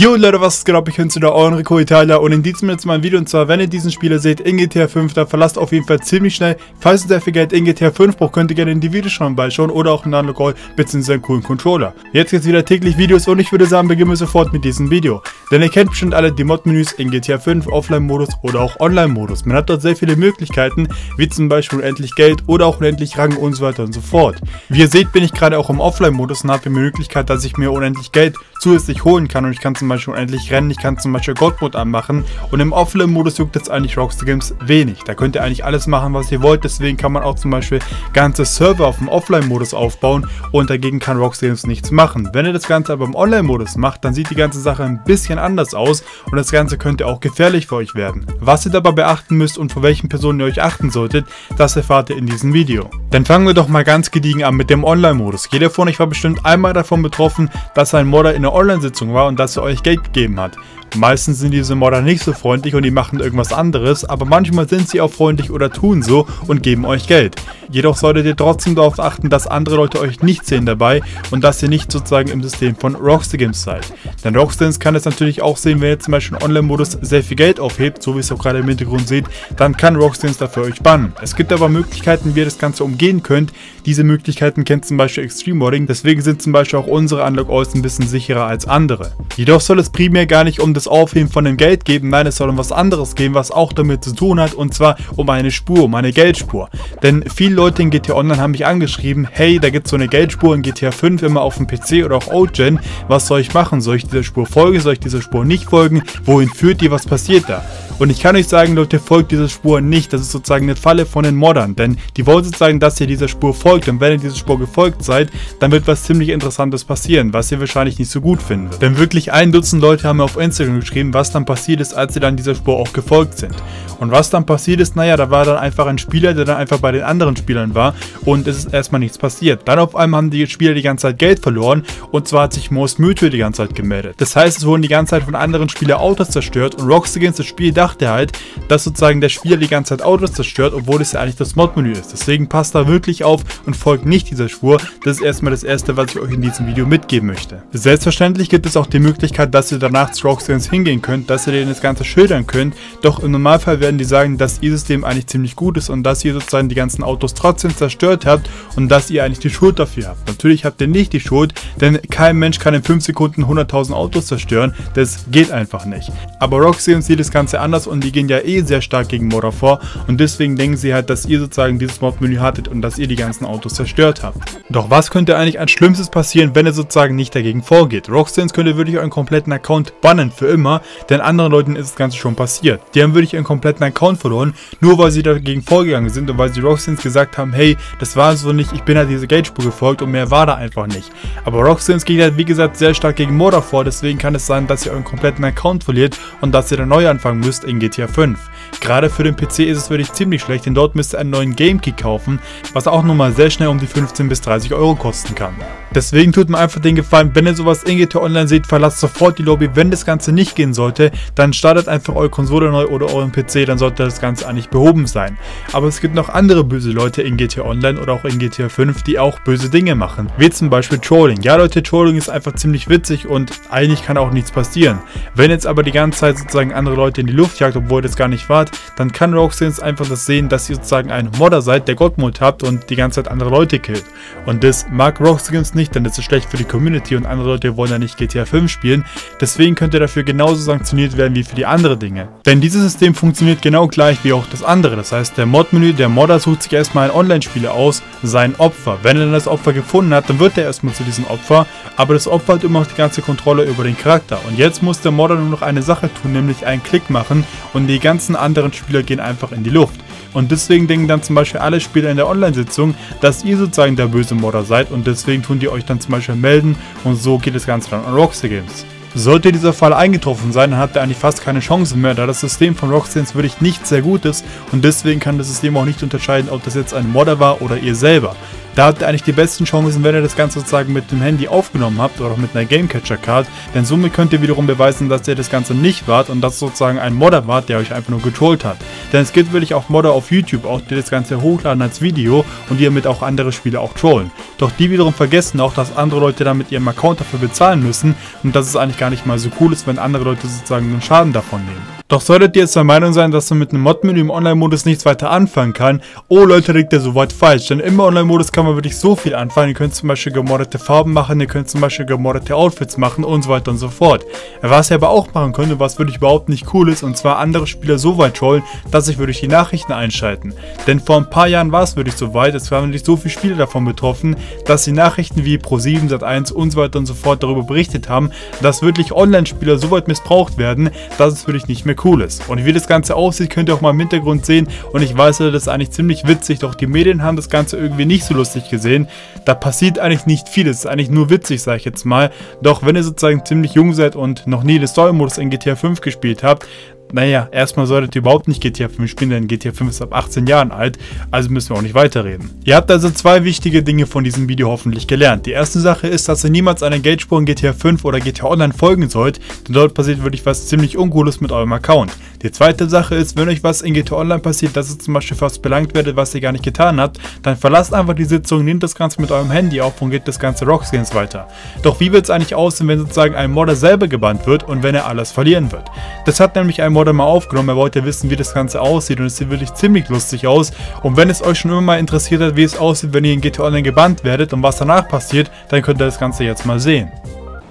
Jo Leute, was geht ab? Ich bin zu der euren Rico Italia und in diesem jetzt mal ein Video und zwar, wenn ihr diesen Spieler seht in GTA 5, dann verlasst auf jeden Fall ziemlich schnell. Falls ihr sehr viel Geld in GTA 5 braucht, könnt ihr gerne in die Videos schon beischauen oder auch in Unlock All bzw. einen coolen Controller. Jetzt geht's wieder täglich Videos und ich würde sagen, beginnen wir sofort mit diesem Video. Denn ihr kennt bestimmt alle die Mod-Menüs in GTA 5, Offline-Modus oder auch Online-Modus. Man hat dort sehr viele Möglichkeiten, wie zum Beispiel unendlich Geld oder auch unendlich Rang und so weiter und so fort. Wie ihr seht, bin ich gerade auch im Offline-Modus und habe die Möglichkeit, dass ich mir unendlich Geld zusätzlich holen kann und ich kann zum Beispiel unendlich rennen, ich kann zum Beispiel Godmode anmachen und im Offline-Modus juckt jetzt eigentlich Rockstar Games wenig. Da könnt ihr eigentlich alles machen, was ihr wollt, deswegen kann man auch zum Beispiel ganze Server auf dem Offline-Modus aufbauen und dagegen kann Rockstar Games nichts machen. Wenn ihr das Ganze aber im Online-Modus macht, dann sieht die ganze Sache ein bisschen anders aus und das Ganze könnte auch gefährlich für euch werden. Was ihr dabei beachten müsst und vor welchen Personen ihr euch achten solltet, das erfahrt ihr in diesem Video. Dann fangen wir doch mal ganz gediegen an mit dem Online-Modus. Jeder von euch war bestimmt einmal davon betroffen, dass ein Modder in der Online-Sitzung war und dass er euch Geld gegeben hat. Meistens sind diese Modder nicht so freundlich und die machen irgendwas anderes, aber manchmal sind sie auch freundlich oder tun so und geben euch Geld. Jedoch solltet ihr trotzdem darauf achten, dass andere Leute euch nicht sehen dabei und dass ihr nicht sozusagen im System von Rockstar Games seid. Denn Rockstar Games kann es natürlich auch sehen, wenn ihr zum Beispiel im Online-Modus sehr viel Geld aufhebt, so wie es auch gerade im Hintergrund seht, dann kann Rockstar Games dafür euch bannen. Es gibt aber Möglichkeiten, wie ihr das Ganze umgehen könnt. Diese Möglichkeiten kennt zum Beispiel Extreme Modding, deswegen sind zum Beispiel auch unsere Unlock-Alls ein bisschen sicherer als andere. Jedoch soll es primär gar nicht um das Aufheben von dem Geld geben, nein, es soll um was anderes gehen, was auch damit zu tun hat, und zwar um eine Spur, um eine Geldspur. Denn viele Leute in GTA Online haben mich angeschrieben, hey, da gibt es so eine Geldspur in GTA 5 immer auf dem PC oder auch OGen, was soll ich machen? Soll ich dieser Spur folgen? Soll ich dieser Spur nicht folgen? Wohin führt die? Was passiert da? Und ich kann euch sagen, Leute, folgt dieser Spur nicht. Das ist sozusagen eine Falle von den Moddern. Denn die wollen sozusagen, dass ihr dieser Spur folgt. Und wenn ihr dieser Spur gefolgt seid, dann wird was ziemlich Interessantes passieren, was ihr wahrscheinlich nicht so gut findet. Denn wirklich ein Dutzend Leute haben mir auf Instagram geschrieben, was dann passiert ist, als sie dann dieser Spur auch gefolgt sind. Und was dann passiert ist, naja, da war dann einfach ein Spieler, der dann einfach bei den anderen Spielern war und es ist erstmal nichts passiert. Dann auf einmal haben die Spieler die ganze Zeit Geld verloren und zwar hat sich Most Mytho die ganze Zeit gemeldet. Das heißt, es wurden die ganze Zeit von anderen Spielern Autos zerstört und Rockstar Games das Spiel dachte halt, dass sozusagen der Spieler die ganze Zeit Autos zerstört, obwohl es ja eigentlich das Mod-Menü ist. Deswegen passt da wirklich auf und folgt nicht dieser Spur. Das ist erstmal das erste, was ich euch in diesem Video mitgeben möchte. Selbstverständlich gibt es auch die Möglichkeit, dass ihr danach zu Rockstar Games hingehen könnt, dass ihr denen das Ganze schildern könnt. Doch im Normalfall werden die sagen, dass ihr System eigentlich ziemlich gut ist und dass ihr sozusagen die ganzen Autos trotzdem zerstört habt und dass ihr eigentlich die Schuld dafür habt. Natürlich habt ihr nicht die Schuld, denn kein Mensch kann in 5 Sekunden 100.000 Autos zerstören. Das geht einfach nicht. Aber Rockstar sieht das Ganze anders und die gehen ja eh sehr stark gegen Modder vor und deswegen denken sie halt, dass ihr sozusagen dieses Mod-Menü hattet und dass ihr die ganzen Autos zerstört habt. Doch was könnte eigentlich als Schlimmstes passieren, wenn ihr sozusagen nicht dagegen vorgeht? Rockstar könnte wirklich euren kompletten Account bannen für immer, denn anderen Leuten ist das Ganze schon passiert. Die haben wirklich ihren kompletten Account verloren, nur weil sie dagegen vorgegangen sind und weil sie Rockstar gesagt haben, hey, das war so nicht, ich bin halt diese Geldspur gefolgt und mehr war da einfach nicht. Aber Rockstar geht halt wie gesagt sehr stark gegen Modder vor, deswegen kann es sein, dass ihr euren kompletten Account verliert und dass ihr dann neu anfangen müsst in GTA 5. Gerade für den PC ist es wirklich ziemlich schlecht, denn dort müsst ihr einen neuen Game Key kaufen, was auch nochmal sehr schnell um die 15 bis 30 Euro kosten kann. Deswegen tut mir einfach den Gefallen, wenn ihr sowas in GTA Online seht, verlasst sofort die Lobby. Wenn das Ganze nicht gehen sollte, dann startet einfach eure Konsole neu oder euren PC, dann sollte das Ganze eigentlich behoben sein. Aber es gibt noch andere böse Leute in GTA Online oder auch in GTA 5, die auch böse Dinge machen. Wie zum Beispiel Trolling. Ja Leute, Trolling ist einfach ziemlich witzig und eigentlich kann auch nichts passieren. Wenn jetzt aber die ganze Zeit sozusagen andere Leute in die Luft jagt, obwohl ihr das gar nicht wart, dann kann Rockstar einfach das sehen, dass ihr sozusagen ein Modder seid, der Godmode habt und die ganze Zeit andere Leute killt. Und das mag Rockstar nicht, denn das ist schlecht für die Community und andere Leute wollen ja nicht GTA 5 spielen. Deswegen könnt ihr dafür genauso sanktioniert werden wie für die anderen Dinge. Denn dieses System funktioniert genau gleich wie auch das andere. Das heißt, der Mod-Menü, der Modder sucht sich erstmal ein Online-Spieler aus, sein Opfer. Wenn er dann das Opfer gefunden hat, dann wird er erstmal zu diesem Opfer, aber das Opfer hat immer noch die ganze Kontrolle über den Charakter. Und jetzt muss der Modder nur noch eine Sache tun, nämlich einen Klick machen und die ganzen anderen Spieler gehen einfach in die Luft. Und deswegen denken dann zum Beispiel alle Spieler in der Online-Sitzung, dass ihr sozusagen der böse Modder seid und deswegen tun die euch dann zum Beispiel melden und so geht das Ganze dann an Rockstar Games. Sollte dieser Fall eingetroffen sein, dann habt ihr eigentlich fast keine Chance mehr, da das System von Rockstar wirklich nicht sehr gut ist und deswegen kann das System auch nicht unterscheiden, ob das jetzt ein Modder war oder ihr selber. Da habt ihr eigentlich die besten Chancen, wenn ihr das Ganze sozusagen mit dem Handy aufgenommen habt oder auch mit einer Gamecatcher-Card, denn somit könnt ihr wiederum beweisen, dass ihr das Ganze nicht wart und dass sozusagen ein Modder wart, der euch einfach nur getrollt hat. Denn es gibt wirklich auch Modder auf YouTube, auch die das Ganze hochladen als Video und die damit auch andere Spiele auch trollen. Doch die wiederum vergessen auch, dass andere Leute dann mit ihrem Account dafür bezahlen müssen und dass es eigentlich gar nicht mal so cool ist, wenn andere Leute sozusagen einen Schaden davon nehmen. Doch solltet ihr jetzt der Meinung sein, dass man mit einem Mod-Menü im Online-Modus nichts weiter anfangen kann, oh Leute, liegt ihr soweit falsch, denn im Online-Modus kann man wirklich so viel anfangen. Ihr könnt zum Beispiel gemoddete Farben machen, ihr könnt zum Beispiel gemoddete Outfits machen und so weiter und so fort. Was ihr aber auch machen könnt und was wirklich überhaupt nicht cool ist, und zwar andere Spieler so weit trollen, dass sich wirklich die Nachrichten einschalten. Denn vor ein paar Jahren war es wirklich so weit, es waren wirklich so viele Spiele davon betroffen, dass die Nachrichten wie Pro7, Sat1 und so weiter und so fort darüber berichtet haben, dass wirklich Online-Spieler so weit missbraucht werden, dass es wirklich nicht mehr cool ist. Und wie das Ganze aussieht, könnt ihr auch mal im Hintergrund sehen. Und ich weiß, das ist eigentlich ziemlich witzig, doch die Medien haben das Ganze irgendwie nicht so lustig gesehen. Da passiert eigentlich nicht viel, es ist eigentlich nur witzig, sage ich jetzt mal. Doch wenn ihr sozusagen ziemlich jung seid und noch nie den Story-Modus in GTA 5 gespielt habt, naja, erstmal solltet ihr überhaupt nicht GTA 5 spielen, denn GTA 5 ist ab 18 Jahren alt, also müssen wir auch nicht weiterreden. Ihr habt also zwei wichtige Dinge von diesem Video hoffentlich gelernt. Die erste Sache ist, dass ihr niemals einer Geldspur in GTA 5 oder GTA Online folgen sollt, denn dort passiert wirklich was ziemlich Uncooles mit eurem Account. Die zweite Sache ist, wenn euch was in GTA Online passiert, dass ihr zum Beispiel fast belangt werdet, was ihr gar nicht getan habt, dann verlasst einfach die Sitzung, nehmt das Ganze mit eurem Handy auf und geht das ganze Rockskins weiter. Doch wie wird es eigentlich aussehen, wenn sozusagen ein Modder selber gebannt wird und wenn er alles verlieren wird? Das hat nämlich ein Modder mal aufgenommen, er wollte wissen, wie das Ganze aussieht und es sieht wirklich ziemlich lustig aus. Und wenn es euch schon immer mal interessiert hat, wie es aussieht, wenn ihr in GTA Online gebannt werdet und was danach passiert, dann könnt ihr das Ganze jetzt mal sehen.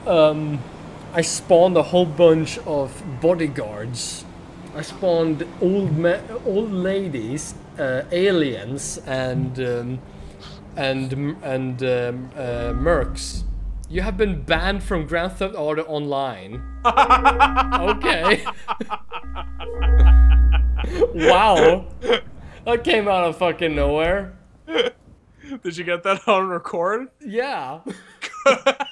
Um, I spawned a whole bunch of bodyguards I spawned old old ladies, uh, aliens, and um, and and um, uh, mercs. You have been banned from Grand Theft Auto Online. okay. wow. That came out of fucking nowhere. Did you get that on record? Yeah.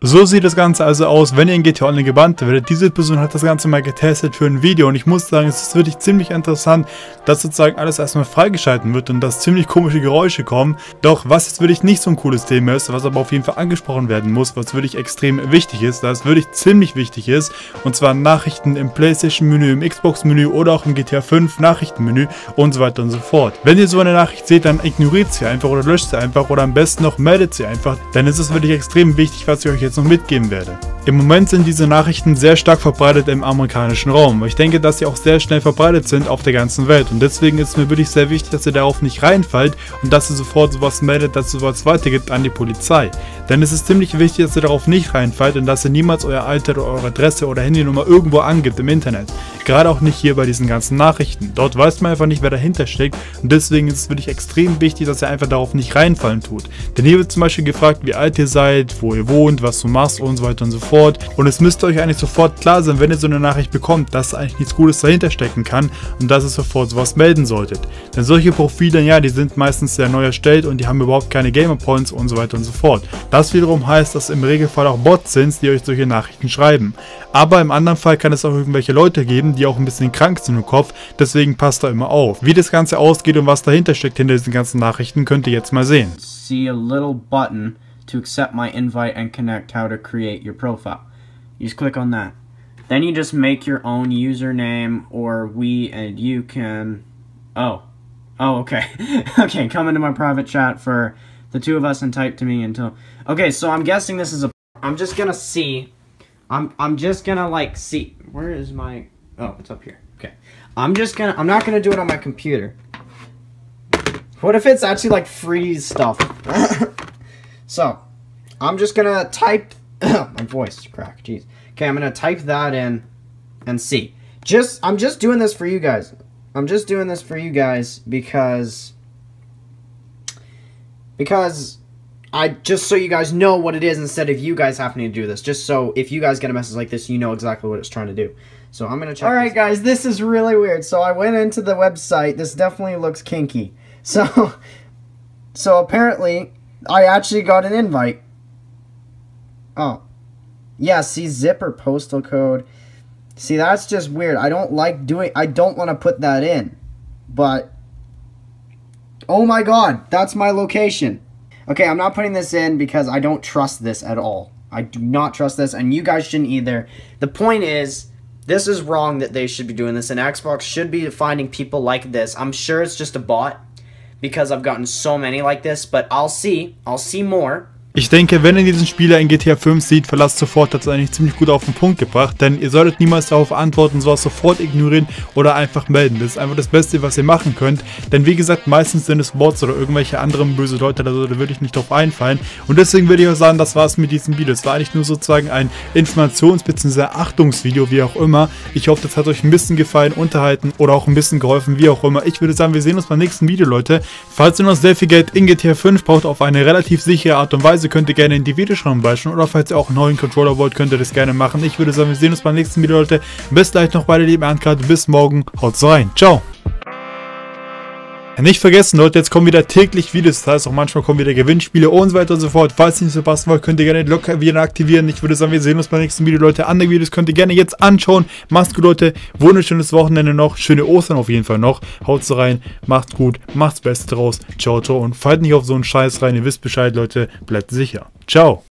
So sieht das Ganze also aus, wenn ihr in GTA Online gebannt werdet. Diese Person hat das Ganze mal getestet für ein Video und ich muss sagen, es ist wirklich ziemlich interessant, dass sozusagen alles erstmal freigeschalten wird und dass ziemlich komische Geräusche kommen. Doch was jetzt wirklich nicht so ein cooles Thema ist, was aber auf jeden Fall angesprochen werden muss, was wirklich extrem wichtig ist, da es wirklich ziemlich wichtig ist, und zwar Nachrichten im Playstation-Menü, im Xbox-Menü oder auch im GTA 5 Nachrichtenmenü und so weiter und so fort. Wenn ihr so eine Nachricht seht, dann ignoriert sie einfach oder löscht sie einfach oder am besten noch meldet sie einfach, denn es ist wirklich extrem wichtig, was ich euch jetzt noch mitgeben werde. Im Moment sind diese Nachrichten sehr stark verbreitet im amerikanischen Raum. Ich denke, dass sie auch sehr schnell verbreitet sind auf der ganzen Welt und deswegen ist es mir wirklich sehr wichtig, dass ihr darauf nicht reinfallt und dass ihr sofort sowas meldet, dass es sowas weitergibt an die Polizei. Denn es ist ziemlich wichtig, dass ihr darauf nicht reinfallt und dass ihr niemals euer Alter oder eure Adresse oder Handynummer irgendwo angibt im Internet. Gerade auch nicht hier bei diesen ganzen Nachrichten. Dort weiß man einfach nicht, wer dahinter steckt und deswegen ist es wirklich extrem wichtig, dass ihr einfach darauf nicht reinfallen tut. Denn hier wird zum Beispiel gefragt, wie alt ihr seid, wo ihr wohnt, was du machst und so weiter und so fort. Und es müsste euch eigentlich sofort klar sein, wenn ihr so eine Nachricht bekommt, dass eigentlich nichts Gutes dahinter stecken kann und dass ihr sofort sowas melden solltet. Denn solche Profile, ja, die sind meistens sehr neu erstellt und die haben überhaupt keine Gamer Points und so weiter und so fort. Das wiederum heißt, dass im Regelfall auch Bots sind, die euch solche Nachrichten schreiben. Aber im anderen Fall kann es auch irgendwelche Leute geben, die auch ein bisschen krank sind im Kopf, deswegen passt da immer auf. Wie das Ganze ausgeht und was dahinter steckt hinter diesen ganzen Nachrichten, könnt ihr jetzt mal sehen. See a little button to accept my invite and connect how to create your profile. You just click on that. Then you just make your own username or we and you can... Oh. Oh, okay. okay, come into my private chat for the two of us and type to me until... Okay, so I'm guessing this is a... I'm just gonna see. I'm, I'm just gonna, like, see. Where is my... Oh, it's up here. Okay. I'm just gonna... I'm not gonna do it on my computer. What if it's actually, like, free stuff? so, I'm just gonna type my voice cracked. Jeez. Okay, I'm gonna type that in and see. Just I'm just doing this for you guys. I'm just doing this for you guys because because I just so you guys know what it is instead of you guys having to do this. Just so if you guys get a message like this, you know exactly what it's trying to do. So I'm gonna check. All right, guys, this is really weird. So I went into the website. This definitely looks kinky. So so apparently I actually got an invite Oh. Yeah, see zipper postal code. See, that's just weird. I don't like doing I don't want to put that in. But Oh my god, that's my location. Okay, I'm not putting this in because I don't trust this at all. I do not trust this, and you guys shouldn't either. The point is, this is wrong that they should be doing this, and Xbox should be finding people like this. I'm sure it's just a bot because I've gotten so many like this, but I'll see. I'll see more. Ich denke, wenn ihr diesen Spieler in GTA 5 sieht, verlasst sofort, hat es eigentlich ziemlich gut auf den Punkt gebracht, denn ihr solltet niemals darauf antworten, sowas sofort ignorieren oder einfach melden. Das ist einfach das Beste, was ihr machen könnt, denn wie gesagt, meistens sind es Bots oder irgendwelche anderen böse Leute, da würde ich nicht drauf einfallen und deswegen würde ich auch sagen, das war's mit diesem Video. Es war eigentlich nur sozusagen ein Informations- bzw. Achtungsvideo, wie auch immer. Ich hoffe, das hat euch ein bisschen gefallen, unterhalten oder auch ein bisschen geholfen, wie auch immer. Ich würde sagen, wir sehen uns beim nächsten Video, Leute. Falls ihr noch sehr viel Geld in GTA 5 braucht, auf eine relativ sichere Art und Weise, könnt ihr gerne in die Videoschreiben beischauen oder falls ihr auch einen neuen Controller wollt, könnt ihr das gerne machen. Ich würde sagen, wir sehen uns beim nächsten Video, Leute. Bis gleich noch bei der lieben Erntkarte. Bis morgen. Haut rein. Ciao. Nicht vergessen, Leute, jetzt kommen wieder täglich Videos, das heißt auch manchmal kommen wieder Gewinnspiele und so weiter und so fort. Falls ihr nicht so passen wollt, könnt ihr gerne Glocke wieder aktivieren. Ich würde sagen, wir sehen uns beim nächsten Video, Leute. Andere Videos könnt ihr gerne jetzt anschauen. Macht's gut, Leute. Wunderschönes Wochenende noch. Schöne Ostern auf jeden Fall noch. Haut's rein. Macht's gut. Macht's Beste draus. Ciao, ciao. Und fallt nicht auf so einen Scheiß rein. Ihr wisst Bescheid, Leute. Bleibt sicher. Ciao.